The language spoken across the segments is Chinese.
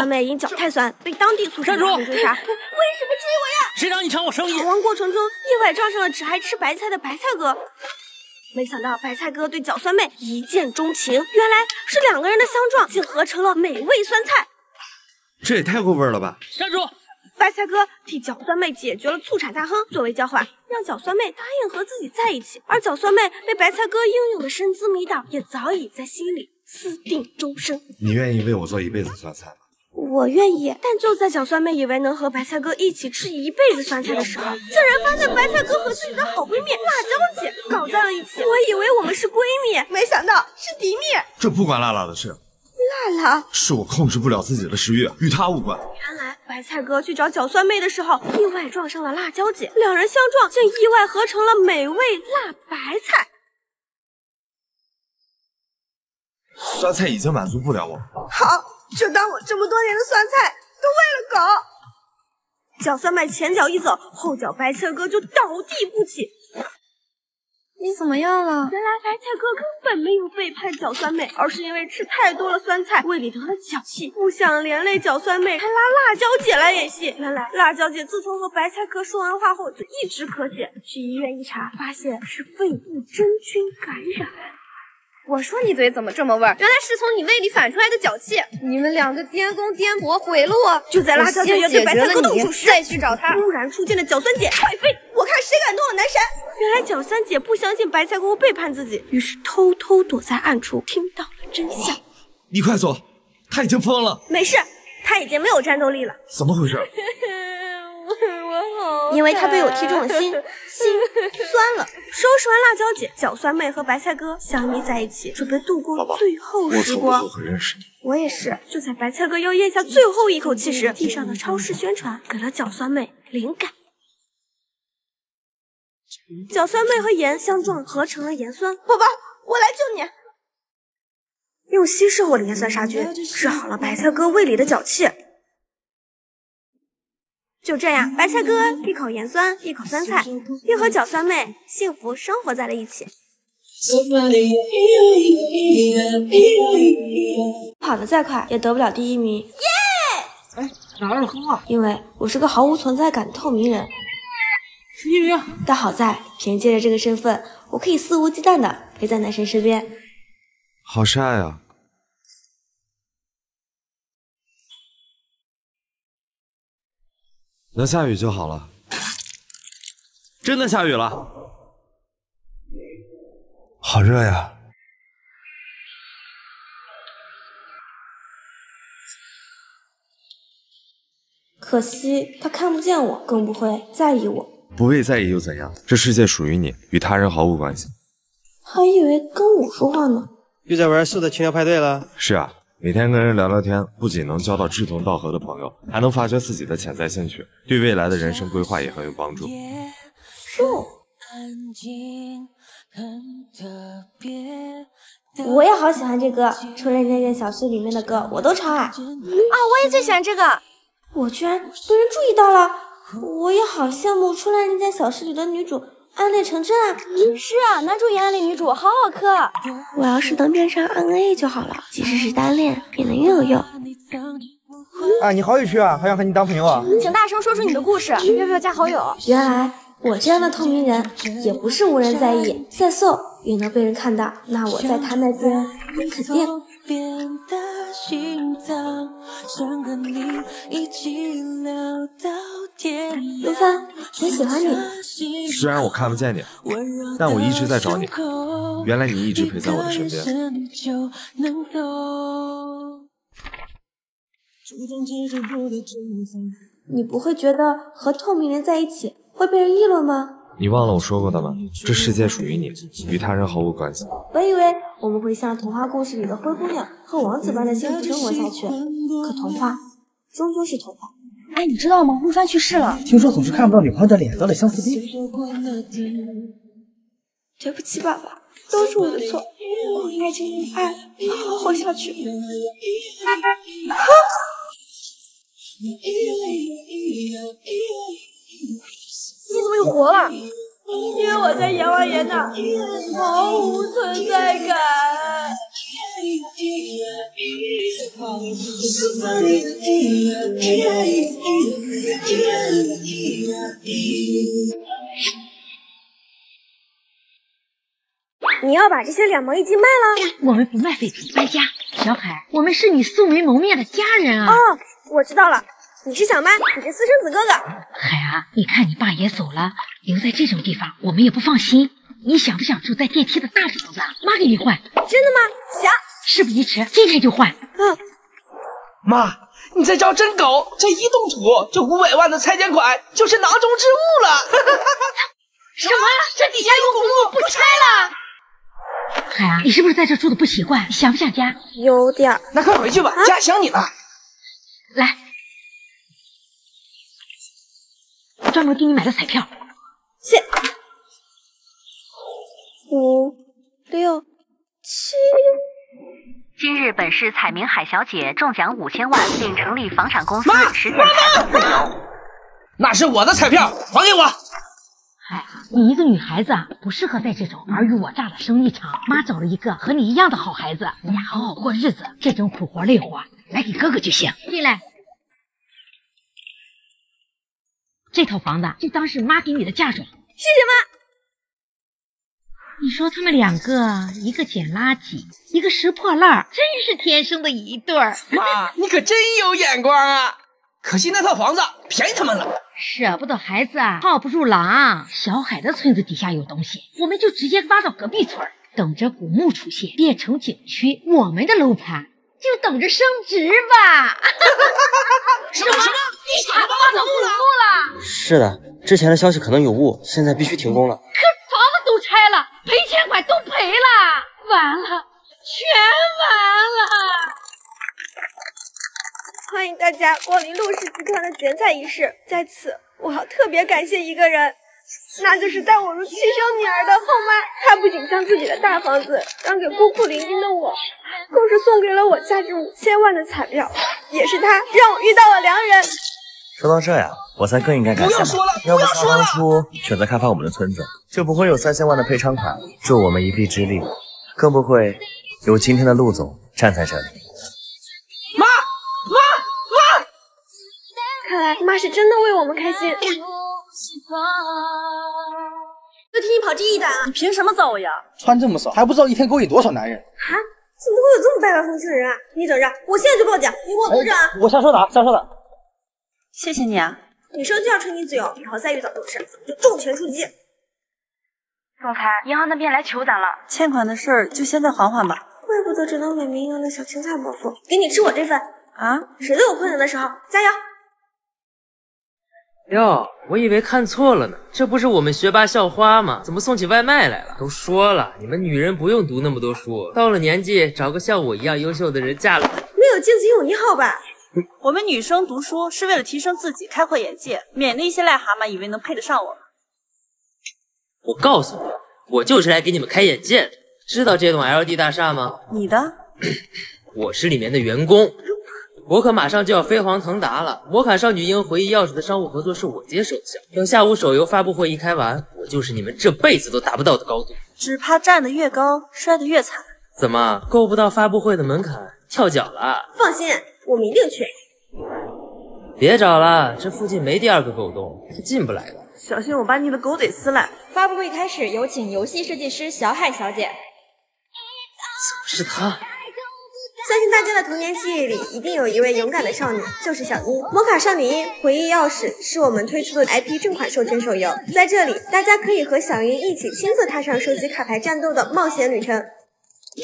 酸妹因脚太酸，被当地促产大亨追杀。为什么追我呀？谁让你抢我生意？逃亡过程中意外撞上了只爱吃白菜的白菜哥。没想到白菜哥对脚酸妹一见钟情，原来是两个人的相撞，竟合成了美味酸菜。这也太过分了吧！站住！白菜哥替脚酸妹解决了促产大亨，作为交换，让脚酸妹答应和自己在一起。而脚酸妹被白菜哥英勇的身姿迷倒，也早已在心里私定终身。你愿意为我做一辈子酸菜吗？我愿意，但就在小酸妹以为能和白菜哥一起吃一辈子酸菜的时候，竟然发现白菜哥和自己的好闺蜜辣椒姐搞在了一起。我以为我们是闺蜜，没想到是敌蜜。这不关辣辣的事。辣辣是我控制不了自己的食欲，与她无关。原来白菜哥去找小酸妹的时候，意外撞上了辣椒姐，两人相撞，竟意外合成了美味辣白菜。酸菜已经满足不了我，好。就当我这么多年的酸菜都喂了狗。脚酸妹前脚一走，后脚白菜哥就倒地不起。你怎么样了？原来白菜哥根本没有背叛脚酸妹，而是因为吃太多了酸菜，胃里得了脚气，不想连累脚酸妹，还拉辣椒姐来演戏。原来辣椒姐自从和白菜哥说完话后，就一直咳血，去医院一查，发现是肺部真菌感染。我说你嘴怎么这么味儿？原来是从你胃里反出来的脚气。你们两个颠公颠婆毁了我！就在辣椒姐要对白菜哥动手时，再去找他。突然出现的脚酸姐快飞，我看谁敢动我男神！原来脚酸姐不相信白菜哥会背叛自己，于是偷偷躲在暗处，听到了真相。你快走，他已经疯了。没事，他已经没有战斗力了。怎么回事？因为他被我踢中了心，心酸了。收拾完辣椒姐，脚酸妹和白菜哥相依在一起，准备度过最后时光。我后悔认识你。我也是。就在白菜哥要咽下最后一口气时，地上的超市宣传给了脚酸妹灵感。脚酸妹和盐相撞，合成了盐酸。宝宝，我来救你。用稀释后的盐酸杀菌，治好了白菜哥胃里的脚气。就这样，白菜哥一口盐酸，一口酸菜，又和脚酸妹幸福生活在了一起。跑得再快，也得不了第一名。耶！哎，哪来的哼啊？因为我是个毫无存在感的透明人。第一名。但好在，凭借着这个身份，我可以肆无忌惮的陪在男神身边。好晒啊！能下雨就好了。真的下雨了，好热呀！可惜他看不见我，更不会在意我。不被在意又怎样？这世界属于你，与他人毫无关系。还以为跟我说话呢。又在玩素的情聊派对了？是啊。每天跟人聊聊天，不仅能交到志同道合的朋友，还能发掘自己的潜在兴趣，对未来的人生规划也很有帮助。我也好喜欢这歌，初恋那件小事里面的歌我都超爱。啊，我也最喜欢这个。我居然被人注意到了，我也好羡慕初恋那件小事里的女主。暗恋成真啊！是啊，男主也暗恋女主，好好磕。我要是能变成暗 A 就好了，即使是单恋也能拥有。啊，你好有趣啊，还想和你当朋友啊？请大声说出你的故事，要不要加好友？原来我这样的透明人也不是无人在意，再瘦也能被人看到，那我在他那边肯定。陆帆，我喜欢你。虽然我看不见你，但我一直在找你。原来你一直陪在我的身边。你不会觉得和透明人在一起会被人议论吗？你忘了我说过的吗？这世界属于你，与他人毫无关系。本以为我们会像童话故事里的灰姑娘和王子般的幸福生活下去，可童话终究是童话。哎，你知道吗？陆帆去世了。听说总是看不到女朋友的脸，得了相思病。对不起，爸爸，都是我的错，我应该经历爱，好好活下去。你怎么又活了？因为我在阎王爷那毫无存在感。你要把这些两毛一斤卖了？我们不卖废品，搬家。小海，我们是你素未谋面的家人啊！哦，我知道了，你是小妈，你是私生子哥哥。海啊，你看你爸也走了，留在这种地方，我们也不放心。你想不想住在电梯的大房子？妈给你换。真的吗？想。事不宜迟，今天就换。嗯。妈，你这招真狗！这一动土，这五百万的拆迁款就是囊中之物了。什么？这底下有公墓，不拆了？海啊，你是不是在这住的不习惯？想不想家？有点。那快回去吧，家想你了。来，专门给你买的彩票。谢。五六七。今日本市彩民海小姐中奖五千万，并成立房产公司，实现财富自由。那是我的彩票，还给我。哎，你一个女孩子啊，不适合在这种尔虞我诈的生意场。妈找了一个和你一样的好孩子，你俩好好过日子。这种苦活累活，来给哥哥就行。进来，这套房子就当是妈给你的嫁妆。谢谢妈。你说他们两个，一个捡垃圾，一个拾破烂，真是天生的一对儿。妈，你可真有眼光啊！可惜那套房子便宜他们了，舍不得孩子套不住狼。小海的村子底下有东西，我们就直接挖到隔壁村，等着古墓出现变成景区，我们的楼盘就等着升值吧。什 么什么？地产挖到古墓了？是的，之前的消息可能有误，现在必须停工了。可房子都拆了，赔钱款都赔了，完了，全完了！欢迎大家光临陆氏集团的剪彩仪式，在此我要特别感谢一个人，那就是待我如亲生女儿的后妈。她不仅将自己的大房子让给孤苦伶仃的我，更是送给了我价值五千万的彩票，也是她让我遇到了良人。说到这呀，我才更应该感谢你。要不他当初选择开发我们的村子，就不会有三千万的赔偿款助我们一臂之力，更不会有今天的陆总站在这里。妈妈妈！看来妈是真的为我们开心。就听你跑这一单啊！你凭什么造我呀？穿这么少，还不知道一天勾引多少男人啊？怎么会有这么败坏风气的人啊？你等着，我现在就报警！你给我等着啊！我瞎说的，瞎说的。谢谢你啊！女生就要趁机自由，以后再遇到这种事，就重拳出击。总裁，银行那边来求咱了，欠款的事儿就现在缓缓吧。怪不得只能美名一样的小青菜伯父，给你吃我这份啊！谁都有困难的时候，加油！哟，我以为看错了呢，这不是我们学霸校花吗？怎么送起外卖来了？都说了，你们女人不用读那么多书，到了年纪找个像我一样优秀的人嫁了。没有镜子用你好吧？我们女生读书是为了提升自己，开阔眼界，免得一些癞蛤蟆以为能配得上我们。我告诉你，我就是来给你们开眼界的。知道这栋 LD 大厦吗？你的？我是里面的员工，我可马上就要飞黄腾达了。摩卡少女樱回忆钥匙的商务合作是我接手的，等下午手游发布会一开完，我就是你们这辈子都达不到的高度。只怕站得越高，摔得越惨。怎么够不到发布会的门槛，跳脚了？放心。我们一定去！别找了，这附近没第二个狗洞，他进不来的。小心我把你的狗嘴撕烂！发布会开始，有请游戏设计师小海小姐。怎么是她？相信大家的童年记忆里一定有一位勇敢的少女，就是小樱。魔卡少女樱回忆钥匙是我们推出的 IP 正款授权手游，在这里大家可以和小樱一起亲自踏上收集卡牌战斗的冒险旅程。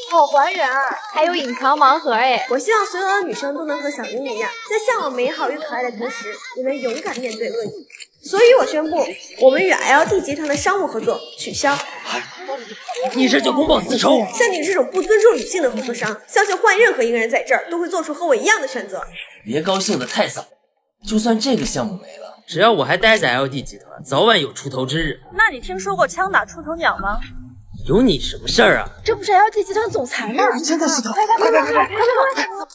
好还原啊！还有隐藏盲盒哎！我希望所有的女生都能和小樱一样，在向往美好与可爱的同时，也能勇敢面对恶意。所以我宣布，我们与 LD 集团的商务合作取消。你这叫公报私仇！像你这种不尊重女性的合作商，相信换任何一个人在这儿，都会做出和我一样的选择。别高兴的太早，就算这个项目没了，只要我还待在 LD 集团，早晚有出头之日。那你听说过枪打出头鸟吗？有你什么事儿啊？这不是 LT 集团总裁吗？真的是他！快快快快快快快！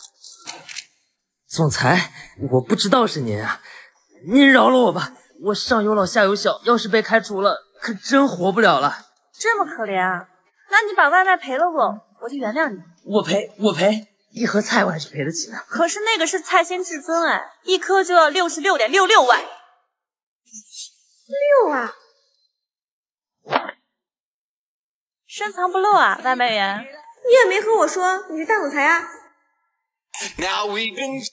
总裁，我不知道是您啊，您饶了我吧，我上有老下有小，要是被开除了，可真活不了了。这么可怜啊？那你把外卖赔了我，我就原谅你。我赔，我赔，一盒菜我还是赔得起的。可是那个是菜心至尊哎，一颗就要六十六点六六万。六啊！深藏不露啊，外卖员。你也没和我说你是大总裁啊。Now we've been